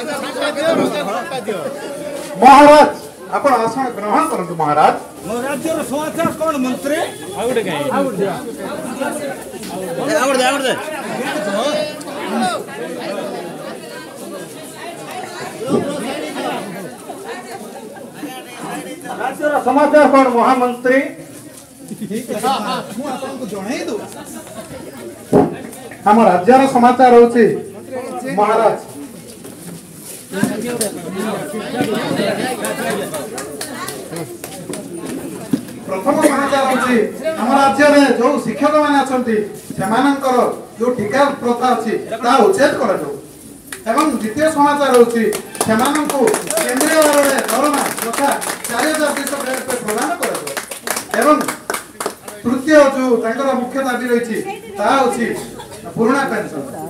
महाराज आप ग्रहण करते समाचार समाचार हूँ महाराज ପ୍ରଥମ ସମାଚାର ହେଉଛି ଆମ ରାଜ୍ୟରେ ଯୋଉ ଶିକ୍ଷକ ମାନେ ଅଛନ୍ତି ସେମାନଙ୍କର ଯୋଉ ଠିକା ପ୍ରଥା ଅଛି ତାହା ଉଚ୍ଛେଦ କରାଯାଉ ଏବଂ ଦ୍ୱିତୀୟ ସମାଚାର ହେଉଛି ସେମାନଙ୍କୁ କେନ୍ଦ୍ରୀୟ ଭାବରେ ଦରମା ଯଥା ଚାରି ହଜାର ଦୁଇଶହ ପ୍ରଦାନ କରାଯାଉ ଏବଂ ତୃତୀୟ ଯୋଉ ତାଙ୍କର ମୁଖ୍ୟ ଦାବି ରହିଛି ତାହା ହେଉଛି ପୁରୁଣା ପେନ୍ସନ୍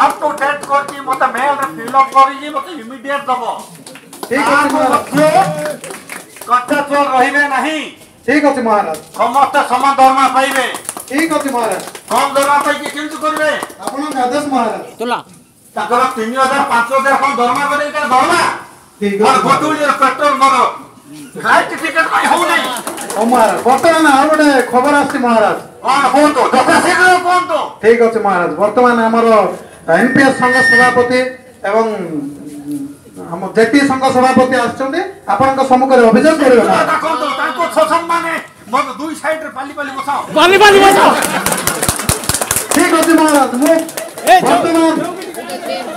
আপ টু ডেট করছি মতো মেলরে ফিল আপ করিছি মতো ইমিডিয়েট দেব ঠিক আছে কথা চোর রহিবে নাহি ঠিক আছে মহারাজ সমস্ত সমান দরমা পাইবে ঠিক আছে মহারাজ কম দরমা পাইকি কিন্তু করবে আপনার আদেশ মহারাজ তোলা ତାଙ୍କର ତିନି ହଜାର ପାଞ୍ଚ ହଜାର କଣ ଦରମା କରି ଦରମା ଗୋଟୁଳିର ପେଟ୍ରୋଲ ମୋର ଫ୍ଲାଇଟ ଟିକେଟ ପାଇଁ ହଉନାହିଁ ବର୍ତ୍ତମାନ ଆଉ ଗୋଟେ ଖବର ଆସିଛି ମହାରାଜ କଣ କୁହନ୍ତୁ ଯଥା ଶୀଘ୍ର କୁହନ୍ତୁ ଠିକ ଅଛି ମହାରାଜ ବର୍ତ୍ତମାନ ଆମର এমপিএস সংঘ সভাপতি এবং ଆମ ଜେଟି ସଂଘ ସଭାପତି ଆସିଛନ୍ତି ଆପଣଙ୍କ ସମ୍ମୁଖରେ ଅଭିଯୋଗ କରିବେ ଠିକ ଅଛି ମୁଁ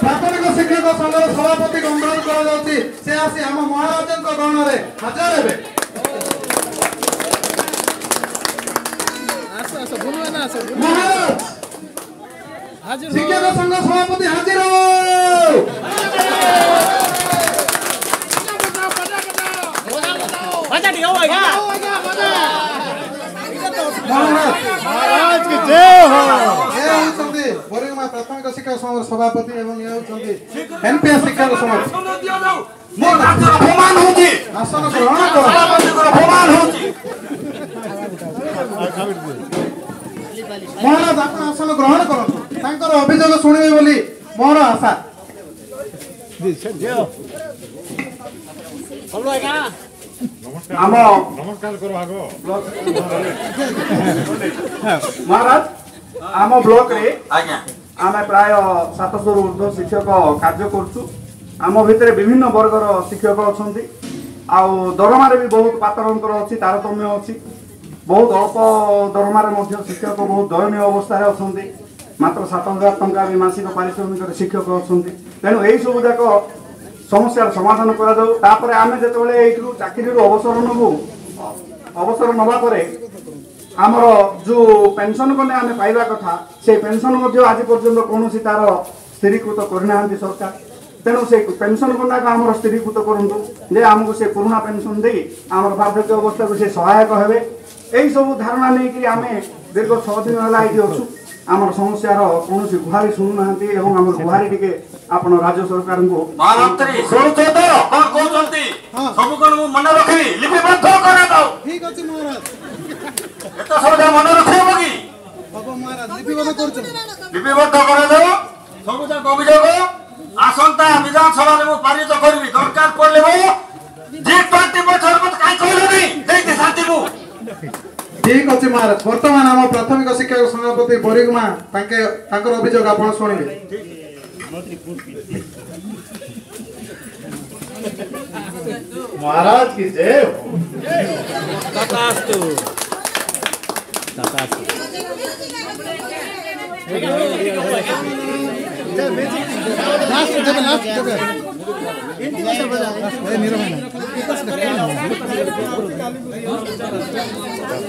ପ୍ରାଥମିକ ଶିକ୍ଷକ ସଂଘର ସଭାପତି ଅନୁରୋଧ କରାଯାଉଛି ସେ ଆସି ଆମ ମହାରାଜାଙ୍କ ଗଣରେ ହାଜର ହେବେ ମହାରାଜ हाजिर शिक्षक सभापति महाराज हो आसन आफ्नो ग्रहण ग्रह ତାଙ୍କର ଅଭିଯୋଗ ଶୁଣିବେ ବୋଲି ମୋର ଆଶା ଆମ ମହାରାଜ ଆମ ବ୍ଲକରେ ଆମେ ପ୍ରାୟ ସାତଶହରୁ ଉର୍ଦ୍ଧ୍ୱ ଶିକ୍ଷକ କାର୍ଯ୍ୟ କରୁଛୁ ଆମ ଭିତରେ ବିଭିନ୍ନ ବର୍ଗର ଶିକ୍ଷକ ଅଛନ୍ତି ଆଉ ଦରମାରେ ବି ବହୁତ ପାତରଙ୍କର ଅଛି ତାରତମ୍ୟ ଅଛି ବହୁତ ଅଳ୍ପ ଦରମାରେ ମଧ୍ୟ ଶିକ୍ଷକ ବହୁତ ଦୟନୀୟ ଅବସ୍ଥାରେ ଅଛନ୍ତି ମାତ୍ର ସାତ ହଜାର ଟଙ୍କା ବି ମାସିକ ପାରିଶ୍ରମିକରେ ଶିକ୍ଷକ ଅଛନ୍ତି ତେଣୁ ଏହିସବୁ ଯାକ ସମସ୍ୟାର ସମାଧାନ କରାଯାଉ ତାପରେ ଆମେ ଯେତେବେଳେ ଏଇଠୁ ଚାକିରିରୁ ଅବସର ନେବୁ ଅବସର ନେବା ପରେ ଆମର ଯେଉଁ ପେନ୍ସନ୍ କଲେ ଆମେ ପାଇବା କଥା ସେଇ ପେନ୍ସନ୍ ମଧ୍ୟ ଆଜି ପର୍ଯ୍ୟନ୍ତ କୌଣସି ତାର ସ୍ଥିରୀକୃତ କରିନାହାନ୍ତି ସରକାର ତେଣୁ ସେ ପେନ୍ସନ୍ କନ୍ୟାକୁ ଆମର ସ୍ଥିରୀକୃତ କରନ୍ତୁ ଯେ ଆମକୁ ସେ ପୁରୁଣା ପେନ୍ସନ୍ ଦେଇ ଆମର ବାର୍ଦ୍ଧକ୍ୟ ଅବସ୍ଥାକୁ ସେ ସହାୟକ ହେବେ ଏହିସବୁ ଧାରଣା ନେଇକରି ଆମେ ଦୀର୍ଘ ଛଅ ଦିନ ହେଲା ଏଇଠି ଅଛୁ আমার সমস্যার কৌশি গুহারি শুণুনাহান্তি এবং আমার গুহারি টিকে আপন রাজ্য সরকারଙ୍କୁ মহামন্ত্রী শুনুছো তো কোন কোচন্তি সবুকন মু মনে রাখিবি লিপিবদ্ধ করে দাও ঠিক আছে মহারাজ এত সবটা মনে রাখিব কি বাবা মহারাজ লিপিবদ্ধ করছো লিপিবদ্ধ করে দাও সবুটা অভিযোগ আসন্তা বিধানসভারে মু পারিত করবি দরকার পড়লে মু জি 20 বছর ঠিক আছে মা বর্তমান আমার প্রাথমিক শিক্ষক সভাপতি বরিগুমা তাকে তাঁর অভিযোগ আপনার শুনবে মহারাজ কি জয় তথাস্তু তথাস্তু লাস্ট দেবে লাস্ট দেবে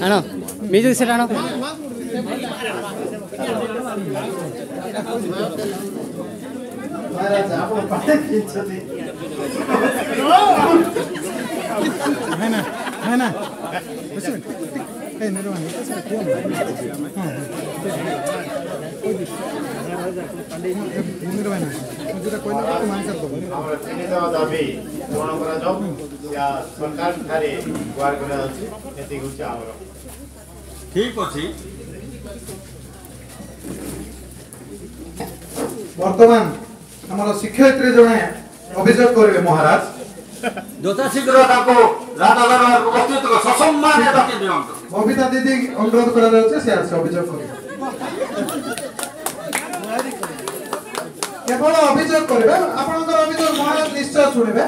ആണോ മീജു വിസിറ്റാണോ दा दाबी पूर्ण କରାଯାଉ ଏହା ସରକାରଠାରେ ଗୁହାର କରାଯାଉଛି ଏତିକି ହେଉଛି ଆମର ଠିକ ଅଛି ବର୍ତ୍ତମାନ ଆମର ଶିକ୍ଷୟିତ୍ରୀ ଜଣେ ଅଭିଯୋଗ କରିବେ ମହାରାଜ ଯଥାଶୀଘ୍ର ତାକୁ ରାଜା ଉପସ୍ଥିତ ସସମ୍ମାନ ବବିତା ଦିଦି ଅନୁରୋଧ କରାଯାଉଛି ସେ ଅଭିଯୋଗ କରିବେ ଆପଣ ଅଭିଯୋଗ କରିବେ ଆପଣଙ୍କର ଅଭିଯୋଗ ମହାରାଜ ନିଶ୍ଚୟ ଶୁଣିବେ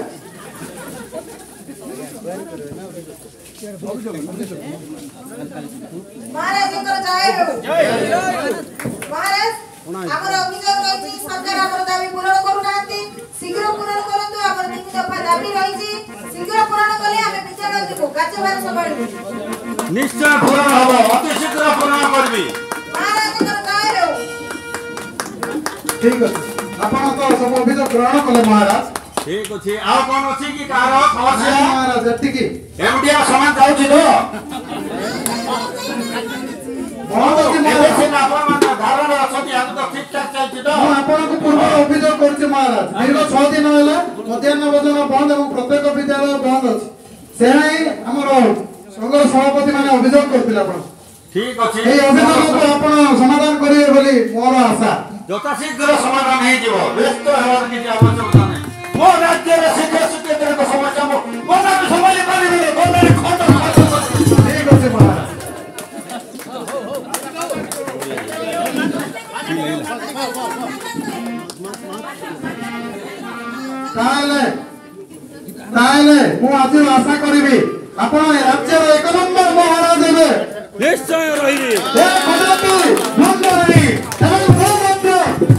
ମହାରାଜଙ୍କର ଜୟ ମହାରାଜ ଆମର ଅଭିଯୋଗ ରହିଛି ସରକାର ଆମର ଦାବି ପୂରଣ କରୁନାହାନ୍ତି ଶୀଘ୍ର ପୂରଣ କରନ୍ତୁ ଆମର ତିନି ଦଫା ଦାବି ରହିଛି ଶୀଘ୍ର ପୂରଣ କଲେ ଆମେ ବିଦ୍ୟାଳୟ ଯିବୁ କାର୍ଯ୍ୟଭାର ସମ୍ଭାଳିବୁ ନିଶ୍ଚୟ ପୂରଣ ହବ ଅତି ଶୀଘ୍ର ପୂରଣ କରିବି ମହାରାଜଙ୍କର ଜୟ ହଉ ଠିକ ଅଛି ଆପଣ ତ ସବୁ ଅଭିଯୋଗ ଗ୍ରହଣ କଲେ ମହାରାଜ ଠିକ ଅଛି ଆଉ କଣ ଅଛି କି କାହାର ସମସ୍ୟା ମହାରାଜ ଏତିକି ଏମିତିଆ ସମାନ ଯାଉଛି ତ ଆପଣଙ୍କୁ ପୂର୍ବ ଅଭିଯୋଗ କରୁଛି ମହାରାଜ ଦୀର୍ଘ ଛଅ ଦିନ ହେଲା ମଧ୍ୟାହ୍ନ ଭୋଜନ ବନ୍ଦ ଏବଂ ପ୍ରତ୍ୟେକ ବିଦ୍ୟାଳୟ ବନ୍ଦ ଅଛି ସେଣେ ହିଁ ଆମର ସଂଘର ସଭାପତି ମାନେ ଅଭିଯୋଗ କରିଥିଲେ ଆପଣ ଠିକ ଅଛି ଏଇ ଅଭିଯୋଗକୁ ଆପଣ ସମାଧାନ କରିବେ ବୋଲି ମୋର ଆଶା যথাশীঘ্র সমাধান হয়েযিব ব্যস্ত হওয়ার কিছু আবশ্যকতা নাই ମୋ ରାଜ୍ୟରେ ଶୀଘ୍ର ଶୀଘ୍ର ଜଣକ ସମସ୍ୟା ମୋ ମନକୁ ସମ୍ଭାଳି ପାରିବିନି ମନରେ ଖଣ୍ଡ ଠିକ ଅଛି ମହାରାଜ ତାହେଲେ ତାହେଲେ ମୁଁ ଆଜି ଆଶା କରିବି ଆପଣ ରାଜ୍ୟର ଏକ ନମ୍ବର ମହାରାଜ ହେବେ ନିଶ୍ଚୟ ରହିବି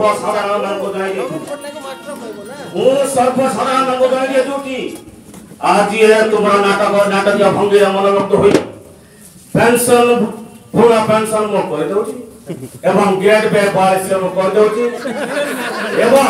সর্বসাধারণাঙ্গ দাঁড়িয়ে ও সর্বসাধারণাঙ্গ দাঁড়িয়ে দুটি আজিয়ে তোমার নাটক নাটকীয় ভঙ্গিরে মনোমুগ্ধ হই পেনশন পুরা পেনশন মু করে দেউছি এবং গেট বে বয়স মু করে দেউছি এবং